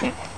Yeah.